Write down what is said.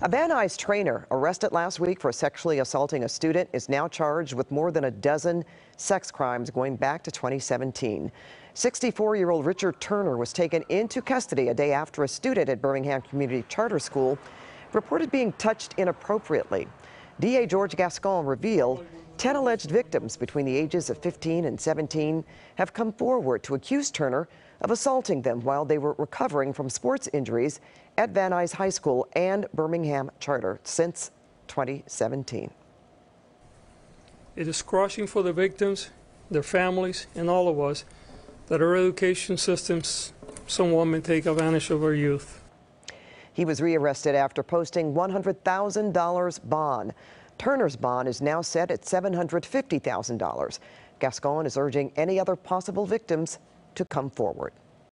A Van Nuys trainer arrested last week for sexually assaulting a student is now charged with more than a dozen sex crimes going back to 2017. 64-year-old Richard Turner was taken into custody a day after a student at Birmingham Community Charter School reported being touched inappropriately. DA George Gascon revealed 10 alleged victims between the ages of 15 and 17 have come forward to accuse Turner of assaulting them while they were recovering from sports injuries at Van Nuys High School and Birmingham Charter since 2017. It is crushing for the victims, their families, and all of us that our education systems, some women take advantage of our youth. He was rearrested after posting $100,000 bond. Turner's bond is now set at $750,000. Gascon is urging any other possible victims to come forward.